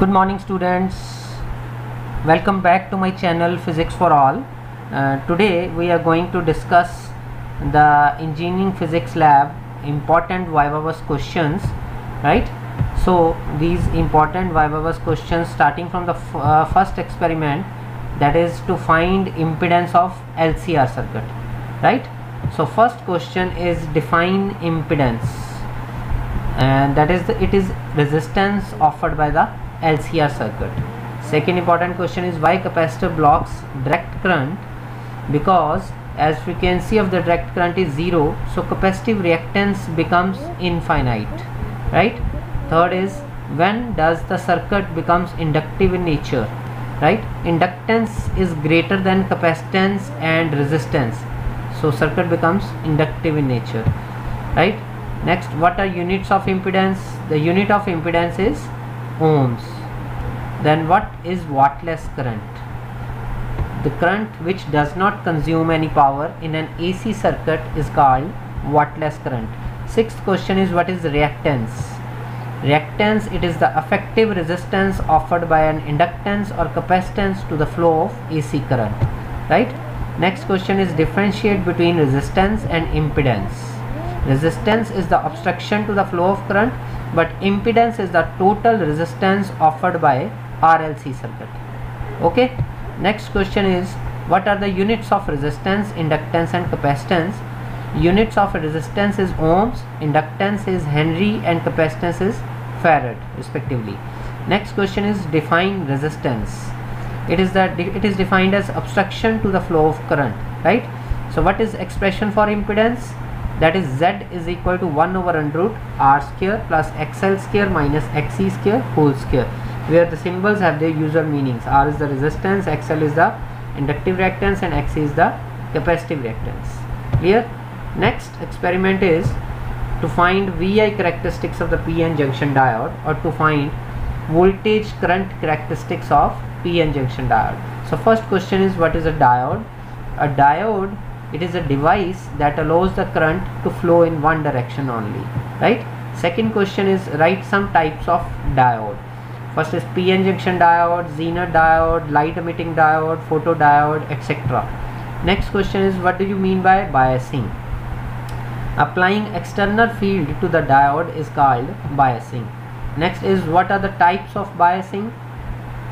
good morning students. Welcome back to my channel physics for all. Uh, today we are going to discuss the engineering physics lab important viva voce questions right? So these important viva voce questions starting from the uh, first experiment that is to find impedance of LCR circuit right? So first question is define impedance. And that is the, it is resistance offered by the LCR circuit. Second important question is why capacitor blocks direct current? Because as frequency of the direct current is zero so capacitive reactance becomes infinite right? Third is when does the circuit becomes inductive in nature right? Inductance is greater than capacitance and resistance so circuit becomes inductive in nature right? Next what are units of impedance? The unit of impedance is ohms then what is wattless current? The current which does not consume any power in an AC circuit is called wattless current. Sixth question is what is reactance? Reactance it is the effective resistance offered by an inductance or capacitance to the flow of AC current right? Next question is differentiate between resistance and impedance. Resistance is the obstruction to the flow of current but impedance is the total resistance offered by RLC circuit. Okay? Next question is what are the units of resistance inductance and capacitance? Units of resistance is ohms inductance is henry and capacitance is farad respectively. Next question is define resistance. It is that it is defined as obstruction to the flow of current right? So what is expression for impedance that is z is equal to 1 over under root r square plus xl square minus xc square whole square where the symbols have their usual meanings. R is the resistance xl is the inductive reactance and xc is the capacitive reactance. Clear? Next experiment is to find vi characteristics of the pn junction diode or to find voltage current characteristics of pn junction diode. So first question is what is a diode? A diode it is a device that allows the current to flow in one direction only right? Second question is write some types of diode. First is p-n junction diode zener diode light emitting diode photodiode etc next question is what do you mean by biasing? Applying external field to the diode is called biasing. Next is what are the types of biasing?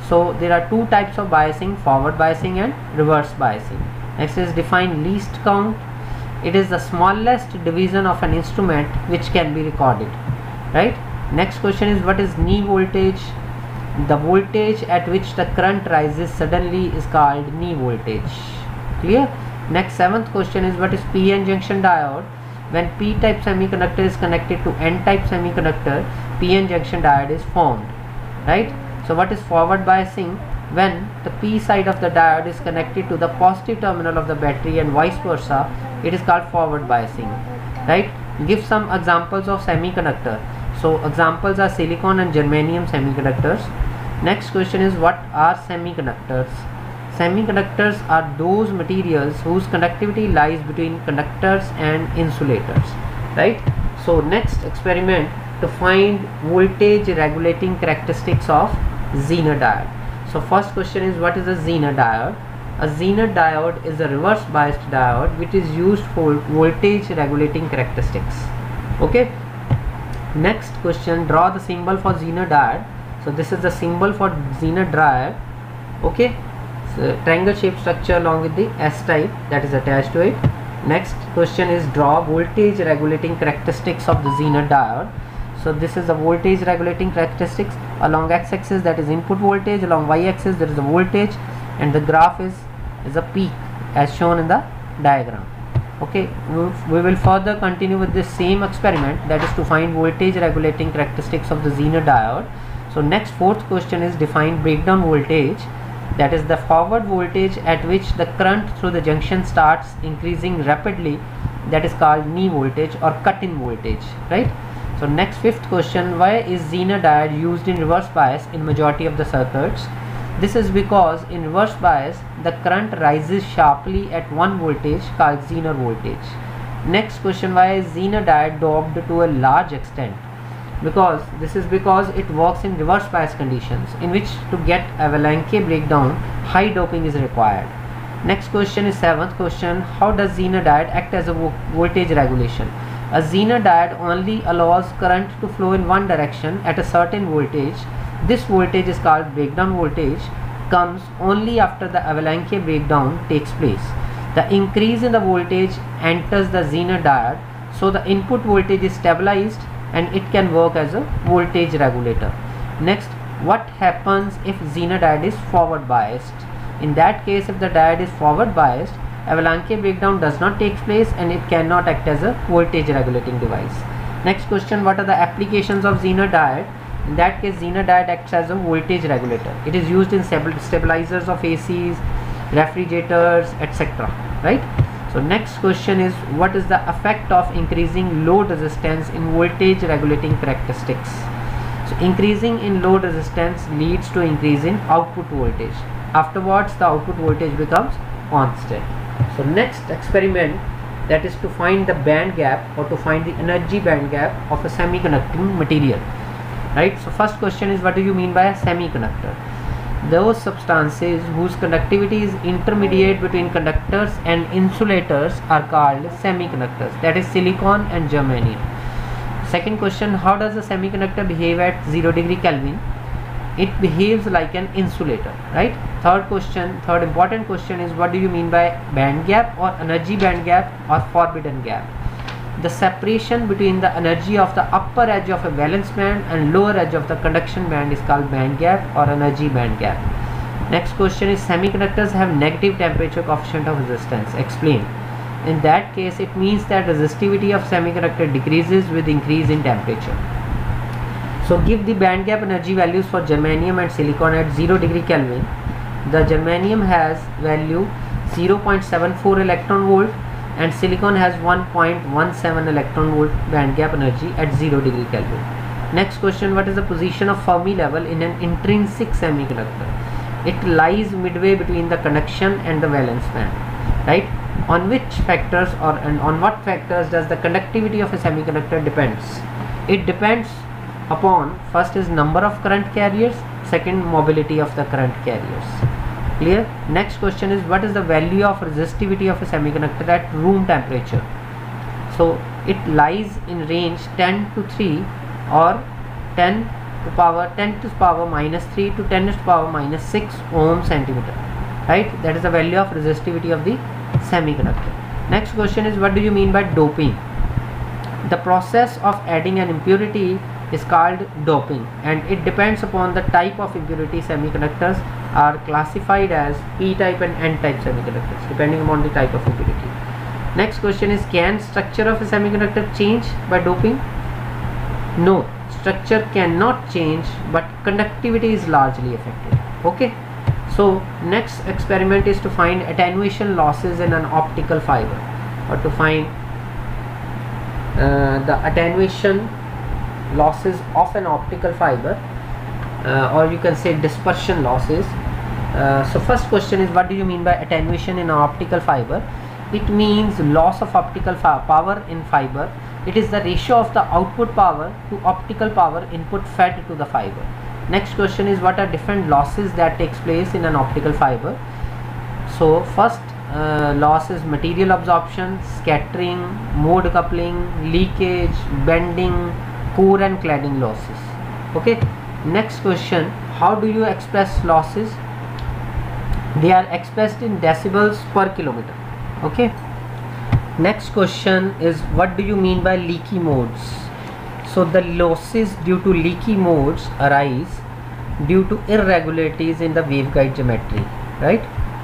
So there are two types of biasing forward biasing and reverse biasing next is define least count. It is the smallest division of an instrument which can be recorded right? Next question is what is knee voltage? The voltage at which the current rises suddenly is called knee voltage. Clear? Next seventh question is what is p-n junction diode? When p-type semiconductor is connected to n-type semiconductor p-n junction diode is formed right? So what is forward biasing when the p side of the diode is connected to the positive terminal of the battery and vice versa it is called forward biasing right? Give some examples of semiconductor. So examples are silicon and germanium semiconductors. Next question is what are semiconductors? Semiconductors are those materials whose conductivity lies between conductors and insulators right? So next experiment to find voltage regulating characteristics of zener diode so first question is what is a Zener diode? A Zener diode is a reverse biased diode which is used for voltage regulating characteristics. Okay. Next question draw the symbol for Zener diode. So this is the symbol for Zener diode. Okay. So triangle shaped structure along with the S type that is attached to it. Next question is draw voltage regulating characteristics of the Zener diode so this is the voltage regulating characteristics along x-axis that is input voltage along y-axis there is a voltage and the graph is is a peak as shown in the diagram. Okay we will further continue with this same experiment that is to find voltage regulating characteristics of the zener diode. So next fourth question is define breakdown voltage that is the forward voltage at which the current through the junction starts increasing rapidly that is called knee voltage or cut-in voltage right so next fifth question, why is Zener diode used in reverse bias in majority of the circuits? This is because in reverse bias, the current rises sharply at one voltage called Zener voltage. Next question, why is Zener diode doped to a large extent? because this is because it works in reverse bias conditions in which to get avalanche breakdown high doping is required. Next question is seventh question how does Zener diode act as a vo voltage regulation? A Zener diode only allows current to flow in one direction at a certain voltage. This voltage is called breakdown voltage comes only after the avalanche breakdown takes place. The increase in the voltage enters the Zener diode so the input voltage is stabilized and it can work as a voltage regulator. Next, what happens if Zener diode is forward biased? In that case, if the diode is forward biased, avalanche breakdown does not take place and it cannot act as a voltage regulating device. Next question, what are the applications of Zener diode? In that case, Zener diode acts as a voltage regulator. It is used in stabilizers of ACs, refrigerators, etc. Right? So next question is what is the effect of increasing load resistance in voltage regulating characteristics? So increasing in load resistance leads to increase in output voltage. Afterwards the output voltage becomes constant. So next experiment that is to find the band gap or to find the energy band gap of a semiconducting material. Right. So first question is what do you mean by a semiconductor? those substances whose conductivity is intermediate between conductors and insulators are called semiconductors that is silicon and germanium second question how does a semiconductor behave at 0 degree kelvin it behaves like an insulator right third question third important question is what do you mean by band gap or energy band gap or forbidden gap the separation between the energy of the upper edge of a valence band and lower edge of the conduction band is called band gap or energy band gap. Next question is semiconductors have negative temperature coefficient of resistance. Explain. In that case, it means that resistivity of semiconductor decreases with increase in temperature. So give the band gap energy values for germanium and silicon at 0 degree Kelvin. The germanium has value 0.74 electron volt and silicon has 1.17 electron volt band gap energy at 0 degree Kelvin. Next question what is the position of Fermi level in an intrinsic semiconductor? It lies midway between the conduction and the valence band right on which factors or and on what factors does the conductivity of a semiconductor depends it depends upon first is number of current carriers second mobility of the current carriers. Clear? Next question is what is the value of resistivity of a semiconductor at room temperature? So it lies in range 10 to 3 or 10 to power 10 to power minus 3 to 10 to power minus 6 ohm centimeter right? That is the value of resistivity of the semiconductor. Next question is what do you mean by doping? The process of adding an impurity is called doping and it depends upon the type of impurity semiconductors are classified as p-type and n-type semiconductors depending upon the type of impurity. Next question is can structure of a semiconductor change by doping? No structure cannot change but conductivity is largely affected. Okay? So next experiment is to find attenuation losses in an optical fiber or to find uh, the attenuation losses of an optical fiber uh, or you can say dispersion losses. Uh, so first question is what do you mean by attenuation in an optical fiber? It means loss of optical power in fiber. It is the ratio of the output power to optical power input fed to the fiber. Next question is what are different losses that takes place in an optical fiber? So first uh, loss is material absorption scattering mode coupling leakage bending core and cladding losses. Okay? Next question how do you express losses? They are expressed in decibels per kilometer. Okay? Next question is what do you mean by leaky modes? So the losses due to leaky modes arise due to irregularities in the waveguide geometry right?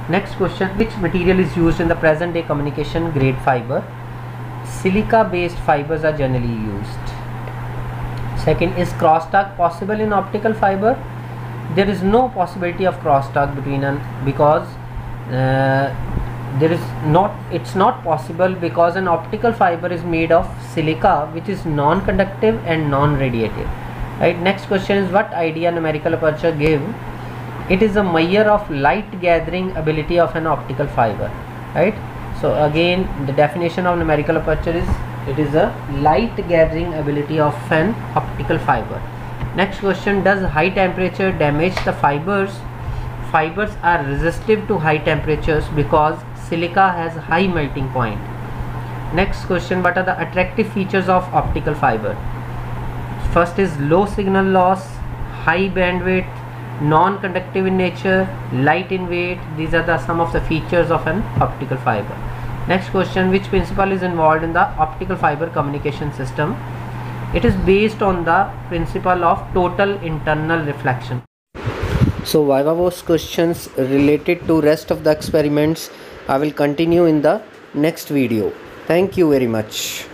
Next question which material is used in the present day communication grade fiber? Silica based fibers are generally used second is crosstalk possible in optical fiber? There is no possibility of crosstalk between an because uh, there is not it's not possible because an optical fiber is made of silica which is non-conductive and non-radiative. Right next question is what idea numerical aperture give? It is a measure of light gathering ability of an optical fiber. Right? So again the definition of numerical aperture is it is a light gathering ability of an optical fiber. Next question does high temperature damage the fibers? Fibers are resistive to high temperatures because silica has high melting point. Next question what are the attractive features of optical fiber? First is low signal loss high bandwidth non-conductive in nature light in weight. These are the some of the features of an optical fiber next question which principle is involved in the optical fiber communication system? It is based on the principle of total internal reflection. So viva voce questions related to rest of the experiments i will continue in the next video. Thank you very much